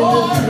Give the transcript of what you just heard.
Lord.